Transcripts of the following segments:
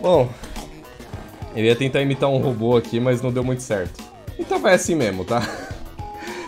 Bom, eu ia tentar imitar um robô aqui, mas não deu muito certo. Então vai assim mesmo, tá?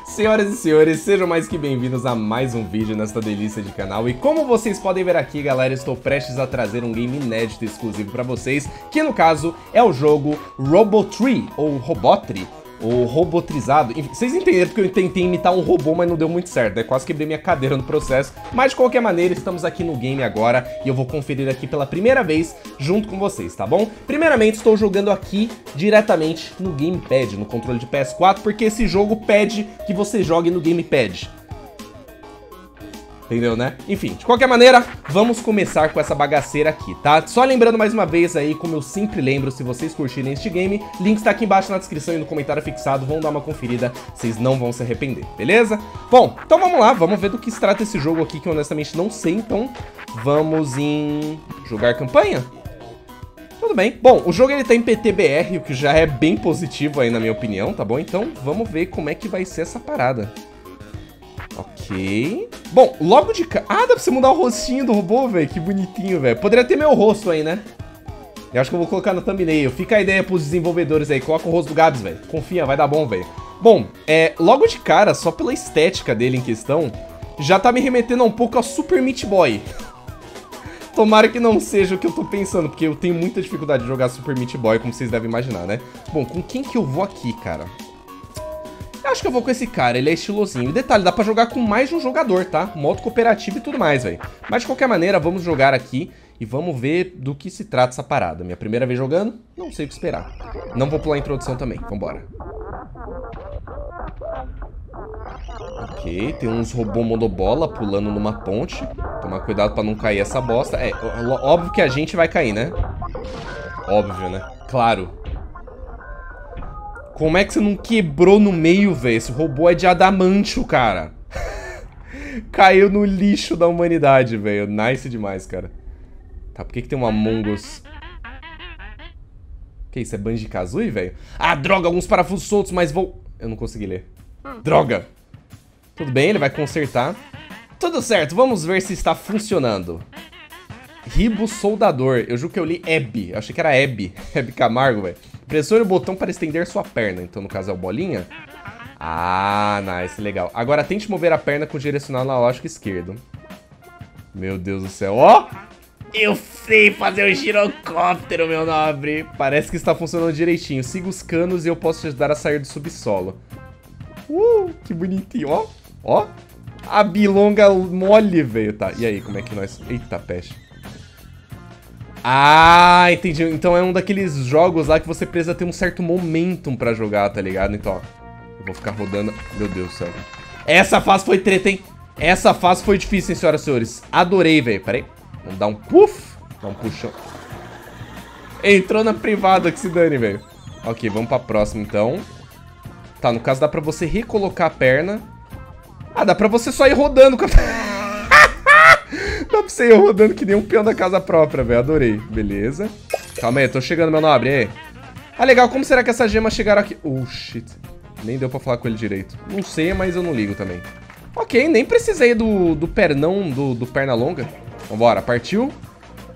Senhoras e senhores, sejam mais que bem-vindos a mais um vídeo nesta delícia de canal. E como vocês podem ver aqui, galera, estou prestes a trazer um game inédito exclusivo para vocês, que no caso é o jogo Robotree, ou Robotry, o robotizado. Vocês entenderam porque eu tentei imitar um robô, mas não deu muito certo, né? Quase quebrei minha cadeira no processo. Mas de qualquer maneira, estamos aqui no game agora e eu vou conferir aqui pela primeira vez junto com vocês, tá bom? Primeiramente, estou jogando aqui diretamente no Gamepad, no controle de PS4, porque esse jogo pede que você jogue no Gamepad. Entendeu, né? Enfim, de qualquer maneira, vamos começar com essa bagaceira aqui, tá? Só lembrando mais uma vez aí, como eu sempre lembro, se vocês curtirem este game, link está aqui embaixo na descrição e no comentário fixado, vão dar uma conferida, vocês não vão se arrepender, beleza? Bom, então vamos lá, vamos ver do que se trata esse jogo aqui, que eu honestamente não sei, então vamos em jogar campanha? Tudo bem. Bom, o jogo ele tá em PTBR, o que já é bem positivo aí na minha opinião, tá bom? Então vamos ver como é que vai ser essa parada. Ok. Bom, logo de cara... Ah, dá pra você mudar o rostinho do robô, velho. Que bonitinho, velho. Poderia ter meu rosto aí, né? Eu acho que eu vou colocar no thumbnail. Fica a ideia pros desenvolvedores aí. Coloca o rosto do Gabs, velho. Confia, vai dar bom, velho. Bom, é, logo de cara, só pela estética dele em questão, já tá me remetendo um pouco ao Super Meat Boy. Tomara que não seja o que eu tô pensando, porque eu tenho muita dificuldade de jogar Super Meat Boy, como vocês devem imaginar, né? Bom, com quem que eu vou aqui, cara? Acho que eu vou com esse cara, ele é estilosinho. E detalhe, dá pra jogar com mais de um jogador, tá? Modo cooperativo e tudo mais, velho. Mas de qualquer maneira, vamos jogar aqui e vamos ver do que se trata essa parada. Minha primeira vez jogando, não sei o que esperar. Não vou pular a introdução também, vambora. Ok, tem uns robô monobola pulando numa ponte. Tomar cuidado pra não cair essa bosta. É, óbvio que a gente vai cair, né? Óbvio, né? Claro. Como é que você não quebrou no meio, velho? Esse robô é de adamantio, cara. Caiu no lixo da humanidade, velho. Nice demais, cara. Tá, por que, que tem um Among Us? Que isso, é Banjo-Kazooie, velho? Ah, droga, alguns parafusos soltos, mas vou... Eu não consegui ler. Droga. Tudo bem, ele vai consertar. Tudo certo, vamos ver se está funcionando. Ribo Soldador. Eu juro que eu li Eb. Eu achei que era Eb. Eb Camargo, velho. Pressione o botão para estender sua perna. Então, no caso, é o bolinha. Ah, nice, legal. Agora, tente mover a perna com o direcional analógico esquerdo. Meu Deus do céu. Ó! Oh! Eu sei fazer o girocóptero, meu nobre. Parece que está funcionando direitinho. Siga os canos e eu posso te ajudar a sair do subsolo. Uh, que bonitinho. Ó, ó. A bilonga mole, velho. Tá, e aí, como é que nós... Eita, peste. Ah, entendi. Então é um daqueles jogos lá que você precisa ter um certo momentum pra jogar, tá ligado? Então, ó. Eu vou ficar rodando. Meu Deus do céu. Essa fase foi treta, hein? Essa fase foi difícil, hein, senhoras e senhores. Adorei, velho. Pera aí. Vamos dar um puff. Dar um puxão. Entrou na privada, que se dane, velho. Ok, vamos pra próxima, então. Tá, no caso dá pra você recolocar a perna. Ah, dá pra você só ir rodando com a Dá você ir rodando que nem um peão da casa própria, velho. Adorei. Beleza. Calma aí, tô chegando, meu nobre. Aí. Ah, legal. Como será que essas gemas chegaram aqui? Oh, shit. Nem deu pra falar com ele direito. Não sei, mas eu não ligo também. Ok, nem precisei do, do pernão, do, do perna longa. Vambora, partiu.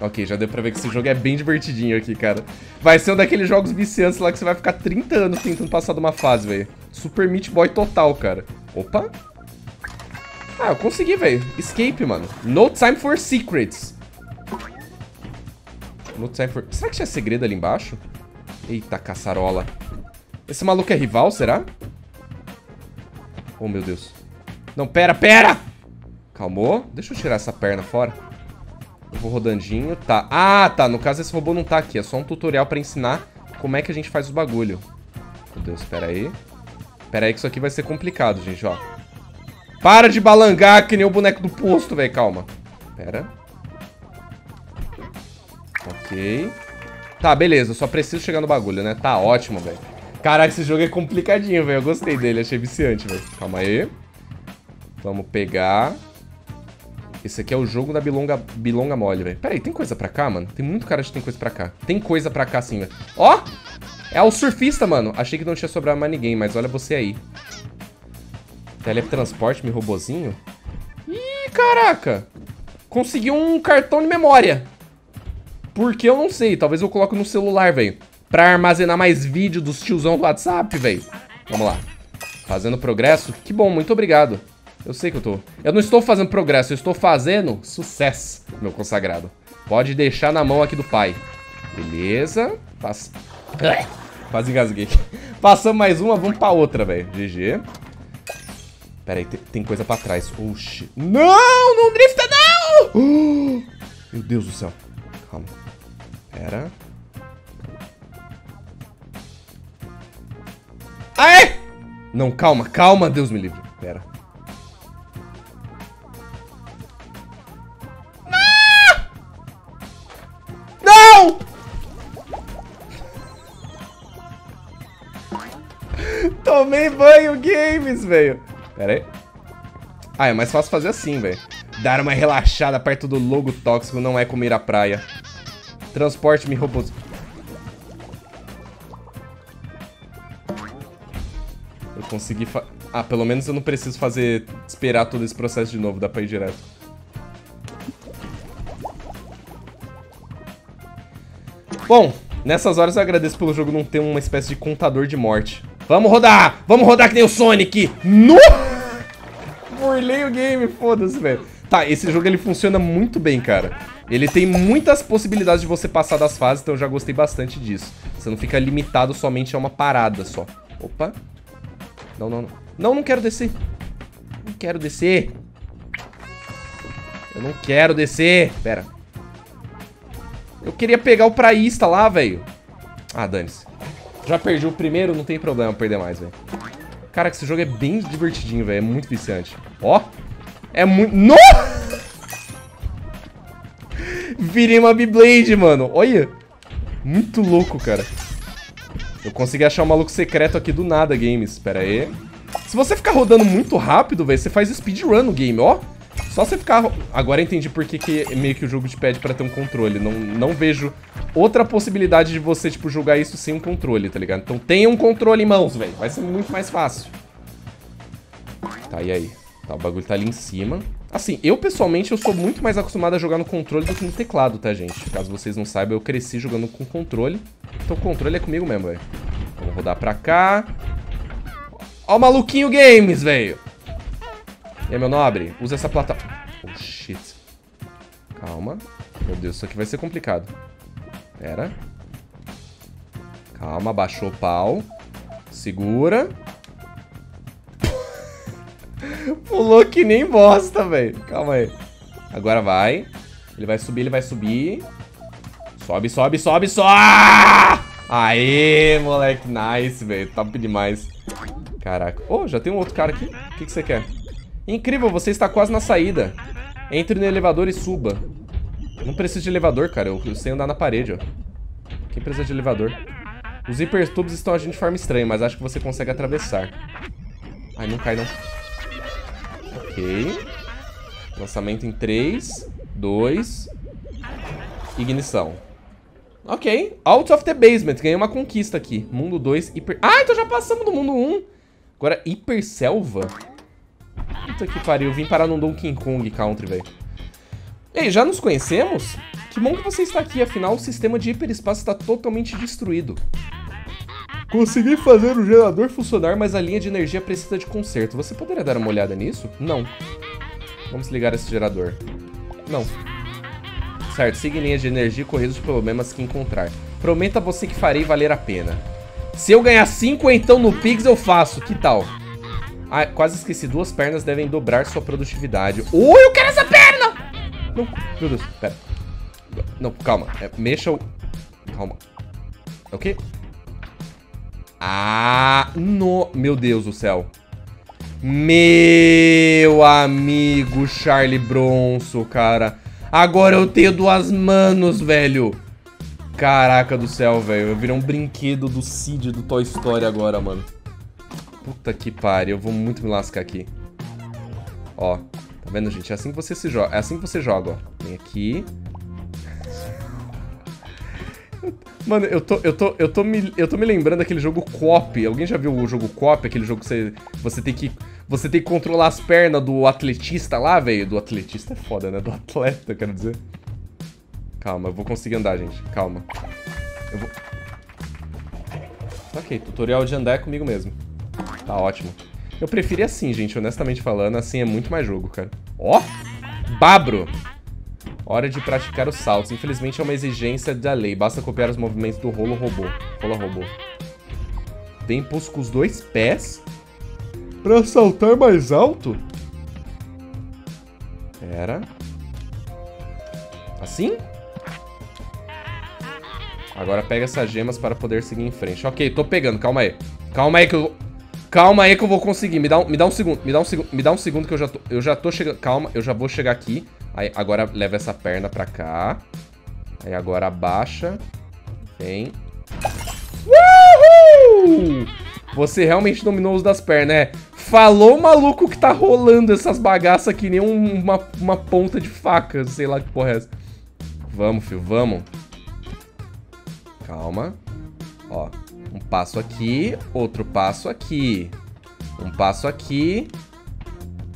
Ok, já deu pra ver que esse jogo é bem divertidinho aqui, cara. Vai ser um daqueles jogos viciantes lá que você vai ficar 30 anos tentando passar de uma fase, velho. Super Meat Boy total, cara. Opa. Ah, eu consegui, velho. Escape, mano. No time for secrets. No time for... Será que tinha segredo ali embaixo? Eita, caçarola. Esse maluco é rival, será? Oh, meu Deus. Não, pera, pera! Calmou. Deixa eu tirar essa perna fora. Eu vou rodandinho. Tá. Ah, tá. No caso, esse robô não tá aqui. É só um tutorial pra ensinar como é que a gente faz os bagulho. Meu Deus, pera aí. Pera aí que isso aqui vai ser complicado, gente, ó. Para de balangar que nem o boneco do posto, velho. Calma. Pera. Ok. Tá, beleza. Só preciso chegar no bagulho, né? Tá ótimo, velho. Caraca, esse jogo é complicadinho, velho. Eu gostei dele. Achei viciante, velho. Calma aí. Vamos pegar. Esse aqui é o jogo da bilonga, bilonga mole, velho. Pera aí, tem coisa pra cá, mano? Tem muito cara de tem coisa pra cá. Tem coisa pra cá sim, velho. Ó! É o surfista, mano. Achei que não tinha sobrado mais ninguém, mas olha você aí. Teletransporte, meu robozinho. Ih, caraca. Consegui um cartão de memória. Por que eu não sei? Talvez eu coloque no celular, velho. Pra armazenar mais vídeo dos tiozão do WhatsApp, velho. Vamos lá. Fazendo progresso. Que bom, muito obrigado. Eu sei que eu tô... Eu não estou fazendo progresso, eu estou fazendo sucesso, meu consagrado. Pode deixar na mão aqui do pai. Beleza. Passa... Quase engasguei. Passamos mais uma, vamos pra outra, velho. GG. Pera aí, tem, coisa pra trás. Oxi. Não, não drifta não! Oh, meu Deus do céu. Calma. Pera. Aê! Não, calma, calma, Deus me livre. Pera. Ah! Não! Tomei banho games, velho. Pera aí. Ah, é mais fácil fazer assim, velho. Dar uma relaxada perto do logo tóxico não é comer a praia. Transporte-me, robôs. Eu consegui fa... Ah, pelo menos eu não preciso fazer... Esperar todo esse processo de novo, dá pra ir direto. Bom, nessas horas eu agradeço pelo jogo não ter uma espécie de contador de morte. Vamos rodar! Vamos rodar que nem o Sonic! No! Burlei o game, foda-se, velho. Tá, esse jogo ele funciona muito bem, cara. Ele tem muitas possibilidades de você passar das fases, então eu já gostei bastante disso. Você não fica limitado somente a uma parada só. Opa. Não, não, não. Não, não quero descer. Não quero descer. Eu não quero descer. Pera. Eu queria pegar o praísta lá, velho. Ah, dane-se. Já perdi o primeiro, não tem problema perder mais, velho. Cara, esse jogo é bem divertidinho, velho. É muito viciante. Ó. É muito... No! Virei uma Beyblade, mano. Olha. Muito louco, cara. Eu consegui achar um maluco secreto aqui do nada, games. Pera aí. Se você ficar rodando muito rápido, velho, você faz speedrun no game, ó. Só você ficar... Agora entendi por que, que meio que o jogo te pede pra ter um controle. Não, não vejo outra possibilidade de você, tipo, jogar isso sem um controle, tá ligado? Então tenha um controle em mãos, velho. Vai ser muito mais fácil. Tá, e aí? Tá, o bagulho tá ali em cima. Assim, eu pessoalmente eu sou muito mais acostumado a jogar no controle do que no teclado, tá, gente? Caso vocês não saibam, eu cresci jogando com controle. Então o controle é comigo mesmo, velho. Vamos rodar pra cá. Ó o maluquinho games, velho. E aí, meu nobre? Usa essa plataforma. Oh, shit. Calma. Meu Deus, isso aqui vai ser complicado. Pera. Calma, baixou o pau. Segura. Pulou que nem bosta, velho. Calma aí. Agora vai. Ele vai subir, ele vai subir. Sobe, sobe, sobe, sobe! Aê, moleque. Nice, velho. Top demais. Caraca. Oh, já tem um outro cara aqui. O que, que você quer? Incrível, você está quase na saída. Entre no elevador e suba. Não preciso de elevador, cara. Eu, sei andar na parede, ó. Quem precisa de elevador? Os hipertubos estão agindo de forma estranha, mas acho que você consegue atravessar. Ai, não cai, não. Ok. Lançamento em 3, 2... Ignição. Ok. Out of the Basement. Ganhei uma conquista aqui. Mundo 2, hiper... Ah, então já passamos do mundo 1. Agora, hiperselva? Puta que pariu, vim parar num Donkey Kong Country, velho. Ei, já nos conhecemos? Que bom que você está aqui, afinal o sistema de hiperespaço está totalmente destruído. Consegui fazer o gerador funcionar, mas a linha de energia precisa de conserto. Você poderia dar uma olhada nisso? Não. Vamos ligar esse gerador. Não. Certo, siga linha de energia e corrija os problemas que encontrar. Prometa a você que farei valer a pena. Se eu ganhar 5 então no Pigs, eu faço. Que tal? Ah, quase esqueci. Duas pernas devem dobrar sua produtividade. Ui, eu quero essa perna! Não, meu Deus, pera. Não, calma. É, mexa o... Calma. É o quê? Ah, no... Meu Deus do céu. Meu amigo Charlie Bronson, cara. Agora eu tenho duas manos, velho. Caraca do céu, velho. Eu virei um brinquedo do Cid do Toy Story agora, mano. Puta que pariu, eu vou muito me lascar aqui. Ó, tá vendo, gente? É assim que você se joga. É assim que você joga, ó. Vem aqui. Mano, eu tô, eu tô, eu tô me, eu tô me lembrando daquele jogo Coop. Alguém já viu o jogo Coop? Aquele jogo que você, você tem que, você tem que controlar as pernas do atletista lá, velho. Do atletista é foda, né? Do atleta, quero dizer. Calma, eu vou conseguir andar, gente. Calma. Eu vou... Ok, tutorial de andar é comigo mesmo. Tá ótimo. Eu preferi assim, gente, honestamente falando. Assim é muito mais jogo, cara. Ó! Babro! Hora de praticar os saltos. Infelizmente é uma exigência da lei. Basta copiar os movimentos do rolo robô. Rola robô. Tem impulso com os dois pés. Pra saltar mais alto? Pera. Assim? Agora pega essas gemas para poder seguir em frente. Ok, tô pegando, calma aí. Calma aí que eu... Calma aí que eu vou conseguir. Me dá um, me dá um segundo, me dá um segundo, me dá um segundo que eu já tô, eu já tô chegando. Calma, eu já vou chegar aqui. Aí agora leva essa perna pra cá. Aí agora abaixa. Vem. Uhul! Você realmente dominou os das pernas, é. Falou maluco que tá rolando essas bagaças aqui, nem uma, uma ponta de faca, sei lá que porra é essa. Vamos, filho, vamos. Calma. Ó, um passo aqui, outro passo aqui. Um passo aqui.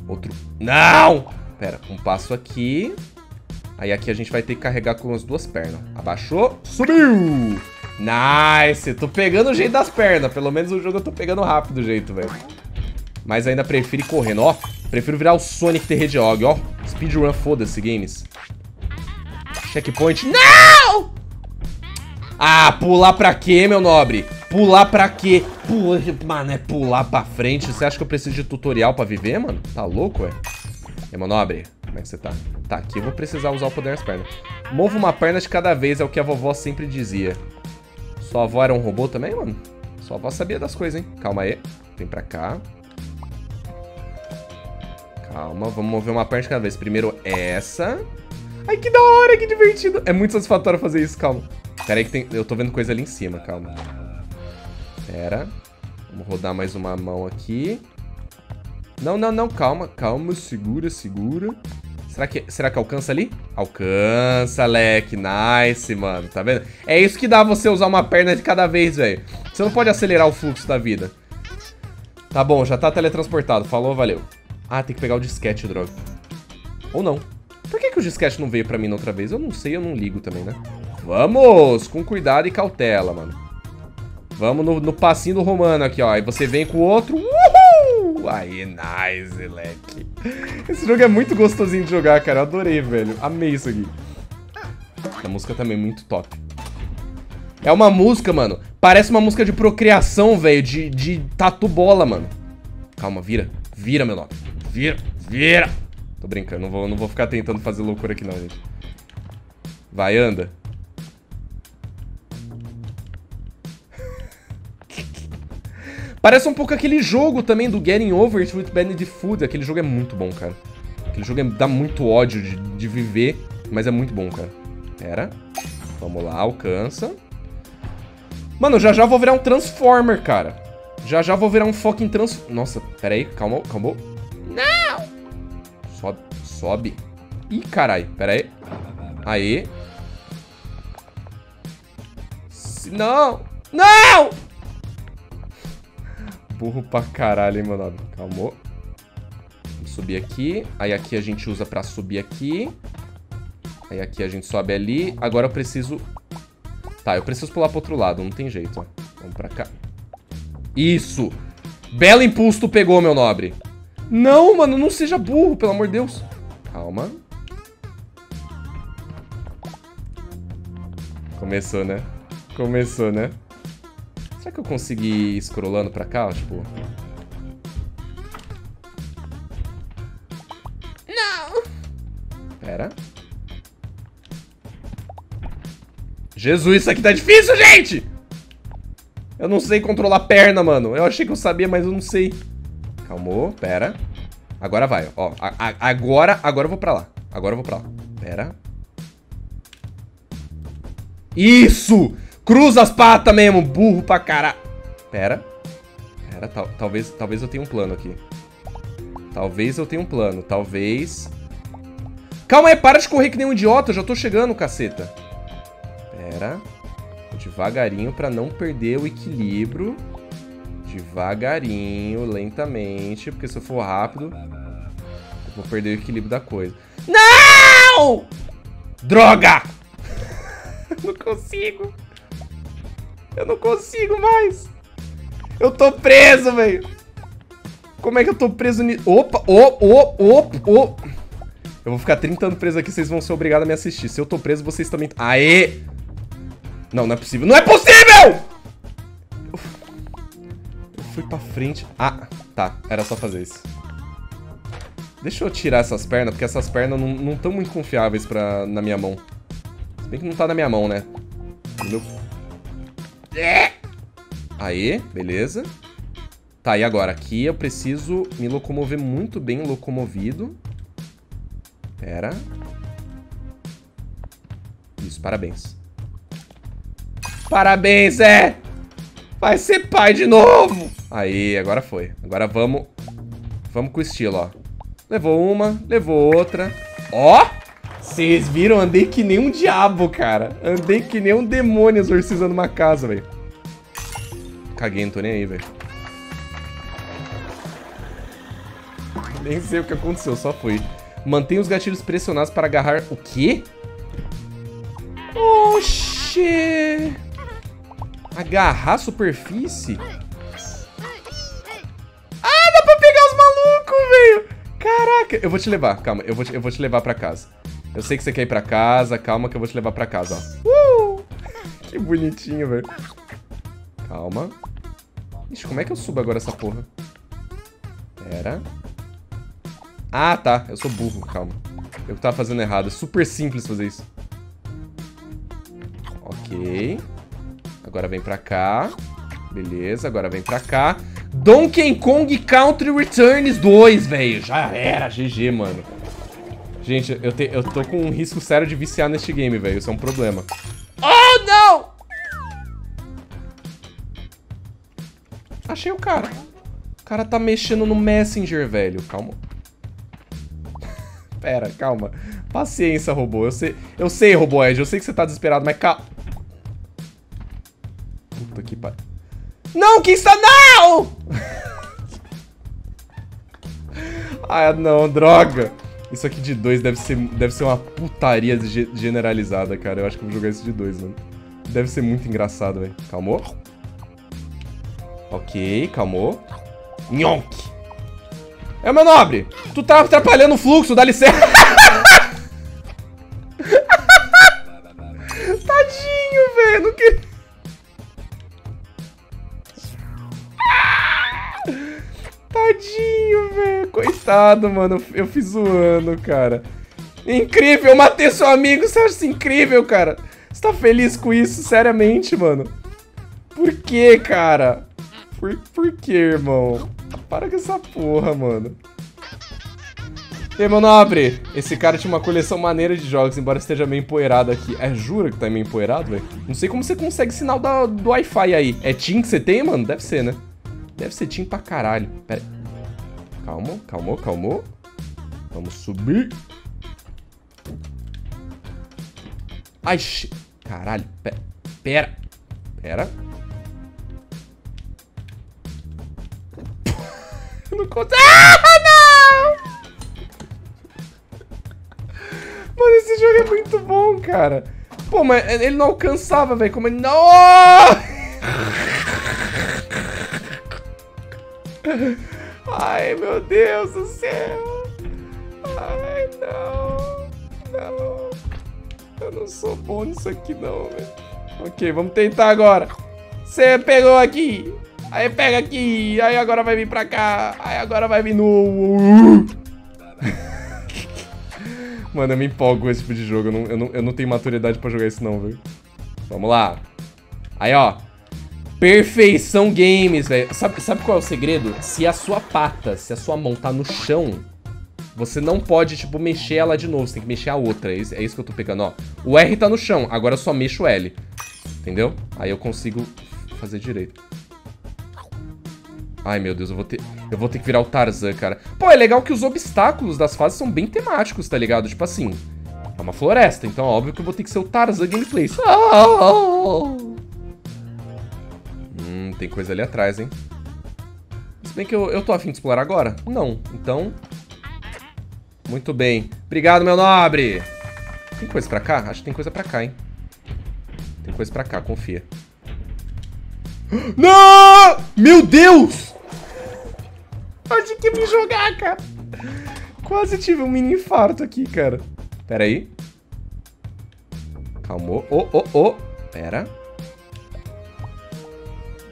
Outro... Não! Pera, um passo aqui. Aí aqui a gente vai ter que carregar com as duas pernas. Abaixou, subiu! Nice! Tô pegando o jeito das pernas. Pelo menos o jogo eu tô pegando rápido o jeito, velho. Mas ainda prefiro ir correndo, ó. Prefiro virar o Sonic The Hedgehog, ó. Speedrun, foda-se, games. Checkpoint. Não! Ah, pular pra quê, meu nobre? Pular pra quê? Pula, mano, é pular pra frente. Você acha que eu preciso de tutorial pra viver, mano? Tá louco, é? É, meu nobre, como é que você tá? Tá, aqui eu vou precisar usar o poder das pernas. Mova uma perna de cada vez, é o que a vovó sempre dizia. Sua avó era um robô também, mano? Sua avó sabia das coisas, hein? Calma aí. Vem pra cá. Calma, vamos mover uma perna de cada vez. Primeiro essa. Ai, que da hora, que divertido. É muito satisfatório fazer isso, calma. Pera aí que tem... eu tô vendo coisa ali em cima, calma. Pera. Vamos rodar mais uma mão aqui. Não, não, não, calma, calma, segura, segura. Será que, será que alcança ali? Alcança, leque, nice, mano, tá vendo? É isso que dá você usar uma perna de cada vez, velho. Você não pode acelerar o fluxo da vida. Tá bom, já tá teletransportado, falou, valeu. Ah, tem que pegar o disquete, droga. Ou não. Por que, que o disquete não veio pra mim outra vez? Eu não sei, eu não ligo também, né? Vamos! Com cuidado e cautela, mano. Vamos no, no passinho do Romano aqui, ó. Aí você vem com o outro. Uhul! Aí, nice, leque. Esse jogo é muito gostosinho de jogar, cara. Eu adorei, velho. Amei isso aqui. A música também é muito top. É uma música, mano. Parece uma música de procriação, velho. De, de tatu bola, mano. Calma, vira. Vira, meu nome. Vira, vira. Tô brincando, não vou, não vou ficar tentando fazer loucura aqui não, gente. Vai, anda. Parece um pouco aquele jogo também do Getting Over It with Benny Food. Aquele jogo é muito bom, cara. Aquele jogo é, dá muito ódio de, de viver, mas é muito bom, cara. Pera. Vamos lá, alcança. Mano, já já vou virar um Transformer, cara. Já já vou virar um fucking trans... Nossa, pera aí, calma, calma. Não! Sobe, sobe. Ih, carai, pera aí. Aí. Não! Não! Burro pra caralho, hein, mano. Calmou. Vamos subir aqui. Aí aqui a gente usa pra subir aqui. Aí aqui a gente sobe ali. Agora eu preciso... Tá, eu preciso pular pro outro lado. Não tem jeito. Vamos pra cá. Isso! Belo impulso tu pegou, meu nobre. Não, mano, não seja burro, pelo amor de Deus. Calma. Começou, né? Começou, né? Será que eu consegui ir scrollando pra cá, tipo... Não! Pera. Jesus, isso aqui tá difícil, gente! Eu não sei controlar a perna, mano. Eu achei que eu sabia, mas eu não sei. Calmou, pera. Agora vai, ó. A, a, agora, agora eu vou pra lá. Agora eu vou pra lá. Pera. Isso! Cruza as patas mesmo, burro pra caralho. Pera. Pera, tal, talvez, talvez eu tenha um plano aqui. Talvez eu tenha um plano, talvez... Calma aí, para de correr que nem um idiota, eu já tô chegando, caceta. Pera. Devagarinho pra não perder o equilíbrio. Devagarinho, lentamente, porque se eu for rápido, eu vou perder o equilíbrio da coisa. Não! Droga! não consigo. Eu não consigo mais. Eu tô preso, velho. Como é que eu tô preso nisso? Opa, opa, opa, opa. Eu vou ficar 30 anos preso aqui, vocês vão ser obrigados a me assistir. Se eu tô preso, vocês também... Aê! Não, não é possível. Não é possível! Eu fui pra frente. Ah, tá. Era só fazer isso. Deixa eu tirar essas pernas, porque essas pernas não estão muito confiáveis pra, na minha mão. Se bem que não tá na minha mão, né? Meu... Aê, beleza. Tá, e agora? Aqui eu preciso me locomover muito bem locomovido. Pera. Isso, parabéns. Parabéns, é! Vai ser pai de novo! Aí, agora foi. Agora vamos... Vamos com estilo, ó. Levou uma, levou outra. Ó! Vocês viram? Andei que nem um diabo, cara. Andei que nem um demônio exorcizando uma casa, velho. Caguei, não tô nem aí, velho. Nem sei o que aconteceu, só fui. Mantenha os gatilhos pressionados para agarrar... O quê? Oxê! Agarrar superfície? Ah, dá pra pegar os malucos, velho! Caraca, eu vou te levar, calma, eu vou te, eu vou te levar pra casa. Eu sei que você quer ir pra casa, calma que eu vou te levar pra casa, ó. Uh! Que bonitinho, velho. Calma. Ixi, como é que eu subo agora essa porra? Pera. Ah, tá. Eu sou burro, calma. Eu tava fazendo errado. É super simples fazer isso. Ok. Agora vem pra cá. Beleza, agora vem pra cá. Donkey Kong Country Returns 2, velho. Já era, GG, mano. Gente, eu, te, eu tô com um risco sério de viciar neste game, velho. Isso é um problema. Oh, não! Achei o cara. O cara tá mexendo no Messenger, velho. Calma. Pera, calma. Paciência, robô. Eu sei, eu sei, robô Ed. Eu sei que você tá desesperado, mas calma. Puta que pariu. Não, que está não! ah, não, droga. Isso aqui de dois deve ser, deve ser uma putaria generalizada, cara. Eu acho que eu vou jogar isso de dois, mano. Deve ser muito engraçado, velho. Calmou? Ok, calmou. Nhonk. É, meu nobre. Tu tá atrapalhando o fluxo, dá licença. Coitado, mano. Eu fiz zoando, cara. Incrível, eu matei seu amigo. Você acha isso incrível, cara? Você tá feliz com isso? Seriamente, mano? Por que, cara? Por, por que, irmão? Para com essa porra, mano. E aí, meu nobre? Esse cara tinha uma coleção maneira de jogos, embora esteja meio empoeirado aqui. É, jura que tá meio empoeirado, velho? Não sei como você consegue sinal da, do Wi-Fi aí. É Team que você tem, mano? Deve ser, né? Deve ser Team pra caralho. Pera aí. Calma, calmou, calmou. Vamos subir. Ai, caralho. Pera. Pera. Pera. Eu não consigo. Ah, não! Mano, esse jogo é muito bom, cara. Pô, mas ele não alcançava, velho. Como ele... Não! Ai, meu Deus do céu. Ai, não. Não. Eu não sou bom nisso aqui, não, velho. Ok, vamos tentar agora. Você pegou aqui. Aí pega aqui. Aí agora vai vir pra cá. Aí agora vai vir no... Mano, eu me empolgo com esse tipo de jogo. Eu não, eu não, eu não tenho maturidade pra jogar isso não, velho. Vamos lá. Aí, ó. Perfeição Games, velho. Sabe, sabe qual é o segredo? Se a sua pata, se a sua mão tá no chão, você não pode, tipo, mexer ela de novo. Você tem que mexer a outra. É isso, é isso que eu tô pegando, ó. O R tá no chão, agora eu só mexo o L. Entendeu? Aí eu consigo fazer direito. Ai, meu Deus, eu vou ter... Eu vou ter que virar o Tarzan, cara. Pô, é legal que os obstáculos das fases são bem temáticos, tá ligado? Tipo assim, é uma floresta, então óbvio que eu vou ter que ser o Tarzan gameplay. Oh! Tem coisa ali atrás, hein? Se bem que eu, eu tô afim de explorar agora. Não, então... Muito bem. Obrigado, meu nobre! Tem coisa pra cá? Acho que tem coisa pra cá, hein? Tem coisa pra cá, confia. Não! Meu Deus! Onde que me jogar, cara? Quase tive um mini infarto aqui, cara. Pera aí. Calmou. Ô, ô, ô. Pera.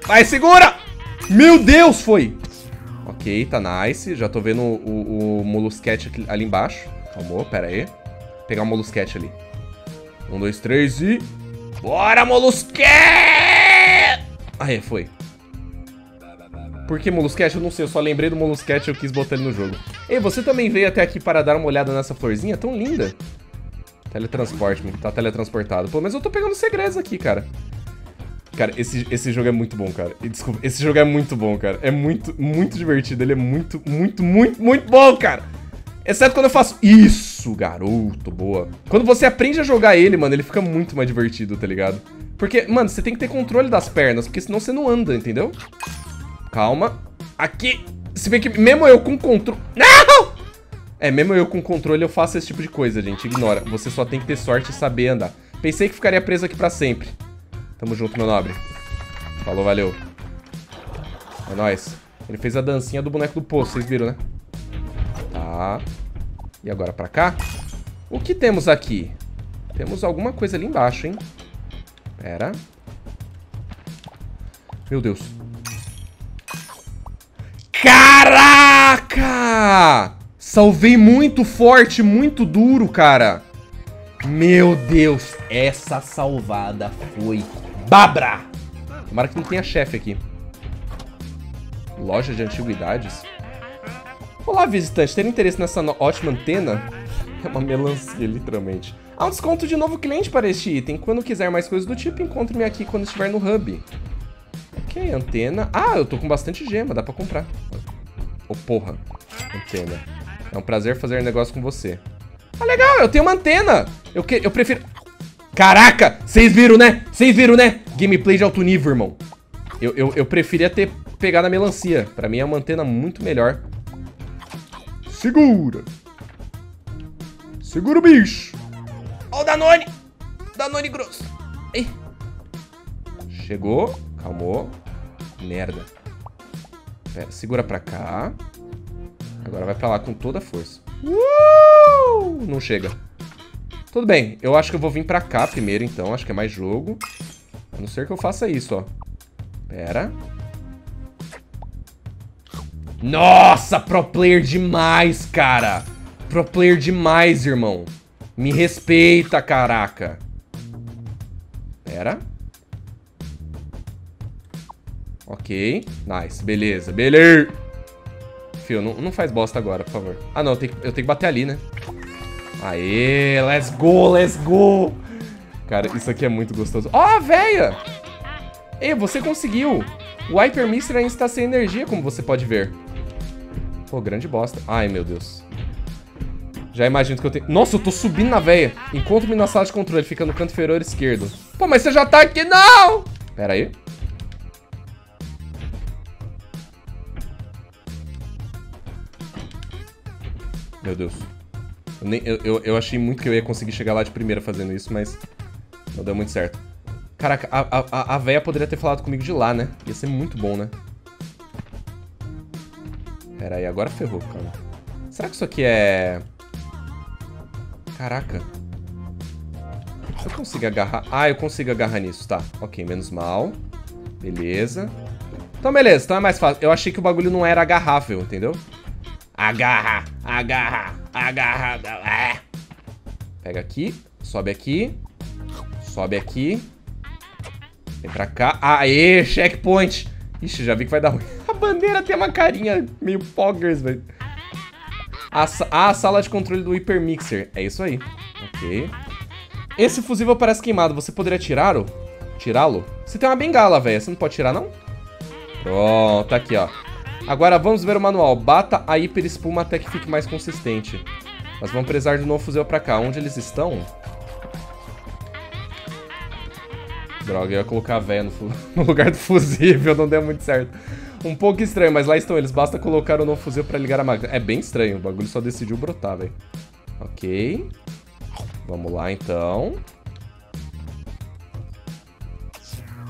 Vai, segura! Meu Deus, foi! Ok, tá nice. Já tô vendo o, o, molusquete ali embaixo. Calmou, pera aí. Vou pegar o molusquete ali. Um, dois, três e... Bora, molusquete! Aí, foi. Por que molusquete? Eu não sei, eu só lembrei do molusquete e eu quis botar ele no jogo. Ei, você também veio até aqui para dar uma olhada nessa florzinha? Tão linda. Teletransporte-me, tá teletransportado. Pelo menos eu tô pegando segredos aqui, cara. Cara, esse, esse jogo é muito bom, cara. E, desculpa, esse jogo é muito bom, cara. É muito, muito divertido. Ele é muito, muito, muito, muito bom, cara. Exceto quando eu faço isso, garoto, boa. Quando você aprende a jogar ele, mano, ele fica muito mais divertido, tá ligado? Porque, mano, você tem que ter controle das pernas, porque senão você não anda, entendeu? Calma. Aqui. Se vê que mesmo eu com controle... Não! É, mesmo eu com controle eu faço esse tipo de coisa, gente. Ignora. Você só tem que ter sorte e saber andar. Pensei que ficaria preso aqui pra sempre. Tamo junto, meu nobre. Falou, valeu. É nóis. Ele fez a dancinha do boneco do poço, vocês viram, né? Tá. E agora pra cá? O que temos aqui? Temos alguma coisa ali embaixo, hein? Pera. Meu Deus. Caraca! Salvei muito forte, muito duro, cara. Meu Deus, essa salvada foi Babra! Tomara que não tenha chefe aqui. Loja de antiguidades. Olá, visitante. Ter interesse nessa ótima antena? É uma melancia, literalmente. Há um desconto de novo cliente para este item. Quando quiser mais coisas do tipo, encontre-me aqui quando estiver no hub. Ok, antena. Ah, eu tô com bastante gema, dá pra comprar. Oh, porra. Antena. É um prazer fazer negócio com você. Ah, legal, eu tenho uma antena. Eu, que, eu prefiro... Caraca! Vocês viram, né? Vocês viram, né? Gameplay de alto nível, irmão. Eu, eu, eu preferia ter pegado a melancia. Pra mim é uma antena muito melhor. Segura. Segura o bicho. Ó o Danone. Danone grosso. Ei. Chegou. Calmou. Merda. Pera, segura pra cá. Agora vai pra lá com toda a força. Uh! Não chega. Tudo bem, eu acho que eu vou vir pra cá primeiro, então. Acho que é mais jogo. A não ser que eu faça isso, ó. Pera. Nossa, pro player demais, cara. Pro player demais, irmão. Me respeita, caraca. Pera. Ok. Nice. Beleza. Beleza. Fio, não, não faz bosta agora, por favor. Ah, não. Eu tenho, eu tenho que bater ali, né? Aê, let's go, let's go. Cara, isso aqui é muito gostoso. Ó, oh, véia! Ei, você conseguiu. O Hyper Mister ainda está sem energia, como você pode ver. Pô, grande bosta. Ai, meu Deus. Já imagino que eu tenho... Nossa, eu tô subindo na véia. Encontro-me na sala de controle. Fica no canto inferior esquerdo. Pô, mas você já tá aqui. Não! Pera aí. Meu Deus. Eu, nem, eu, eu, eu, achei muito que eu ia conseguir chegar lá de primeira fazendo isso, mas não deu muito certo. Caraca, a, a, a véia poderia ter falado comigo de lá, né? Ia ser muito bom, né? Pera aí, agora ferrou, calma. Será que isso aqui é... Caraca. Se eu consigo agarrar... Ah, eu consigo agarrar nisso, tá. Ok, menos mal. Beleza. Então, beleza. Então é mais fácil. Eu achei que o bagulho não era agarrável, entendeu? Agarra, agarra, agarra. É. Pega aqui, sobe aqui, sobe aqui. Vem pra cá. Aê, checkpoint. Ixi, já vi que vai dar ruim. A bandeira tem uma carinha meio poggers, velho. A, a sala de controle do Hypermixer. É isso aí. Ok. Esse fusível parece queimado. Você poderia tirá-lo? Tirá-lo? Você tem uma bengala, velho. Você não pode tirar, não? Pronto, tá aqui, ó. Agora vamos ver o manual. Bata a hiper espuma até que fique mais consistente. Mas vamos precisar de novo fuzil pra cá. Onde eles estão? Droga, eu ia colocar a véia no, no, lugar do fusível, não deu muito certo. Um pouco estranho, mas lá estão eles. Basta colocar o novo fuzil pra ligar a máquina. É bem estranho, o bagulho só decidiu brotar, velho. Ok. Vamos lá, então.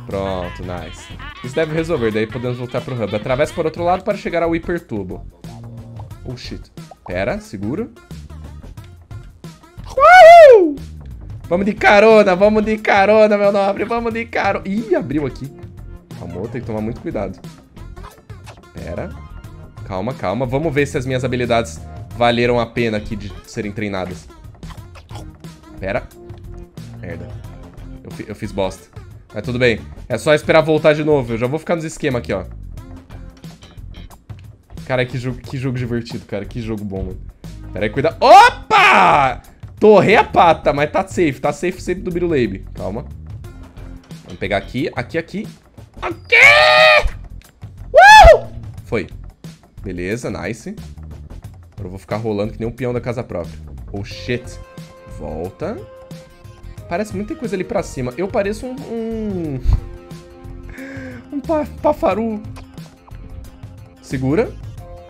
Pronto, nice. Isso deve resolver, daí podemos voltar pro hub. Atravessa por outro lado para chegar ao Hyper Turbo. Oh, shit. Pera, segura. Uhul! Vamos de carona, vamos de carona, meu nobre, vamos de carona. Ih, abriu aqui. Amor, tem que tomar muito cuidado. Pera. Calma, calma. Vamos ver se as minhas habilidades valeram a pena aqui de serem treinadas. Pera. Merda. Eu, eu fiz bosta. Mas tudo bem. É só esperar voltar de novo. Eu já vou ficar nos esquemas aqui, ó. Cara, que jogo, que jogo divertido, cara. Que jogo bom, mano. Pera aí, cuida. Opa! Torrei a pata, mas tá safe. Tá safe sempre do Birulabe. Calma. Vamos pegar aqui, aqui, aqui. Aqui! Uh! Foi. Beleza, nice. Agora eu vou ficar rolando que nem um peão da casa própria. Oh, shit. Volta. Parece muita coisa ali pra cima. Eu pareço um... Um, um pa, pafaru. Segura.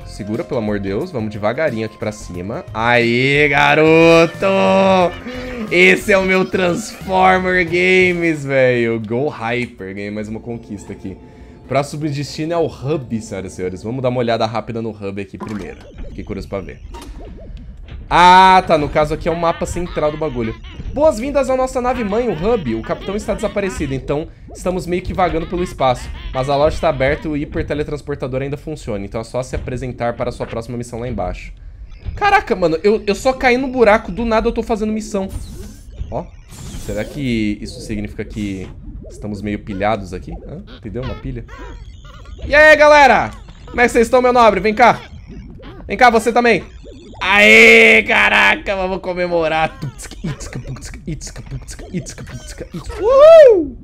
Segura, pelo amor de Deus. Vamos devagarinho aqui pra cima. Aí, garoto! Esse é o meu Transformer Games, velho. Go Hyper. Ganhei mais uma conquista aqui. Próximo destino é o Hub, senhoras e senhores. Vamos dar uma olhada rápida no Hub aqui primeiro. Fiquei curioso pra ver. Ah, tá. No caso aqui é o mapa central do bagulho. Boas-vindas à nossa nave-mãe, o Hub. O capitão está desaparecido, então estamos meio que vagando pelo espaço. Mas a loja está aberta e o hiper-teletransportador ainda funciona. Então é só se apresentar para a sua próxima missão lá embaixo. Caraca, mano. Eu, eu só caí no buraco. Do nada eu tô fazendo missão. Ó. Será que isso significa que estamos meio pilhados aqui? Hã? Entendeu? Uma pilha. E aí, galera? Como é que vocês estão, meu nobre? Vem cá. Vem cá, você também. Aê, caraca, vamos comemorar. Uhul!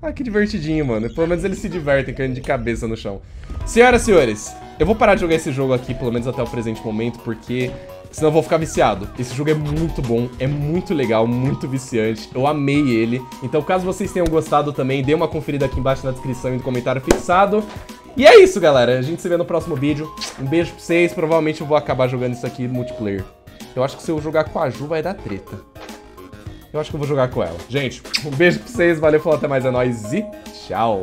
Ah, que divertidinho, mano. Pelo menos eles se divertem caindo de cabeça no chão. Senhoras e senhores, eu vou parar de jogar esse jogo aqui, pelo menos até o presente momento, porque senão eu vou ficar viciado. Esse jogo é muito bom, é muito legal, muito viciante. Eu amei ele. Então, caso vocês tenham gostado também, dê uma conferida aqui embaixo na descrição e no comentário fixado. E é isso, galera. A gente se vê no próximo vídeo. Um beijo pra vocês. Provavelmente eu vou acabar jogando isso aqui multiplayer. Eu acho que se eu jogar com a Ju vai dar treta. Eu acho que eu vou jogar com ela. Gente, um beijo pra vocês. Valeu, falou, até mais. É nóis e tchau.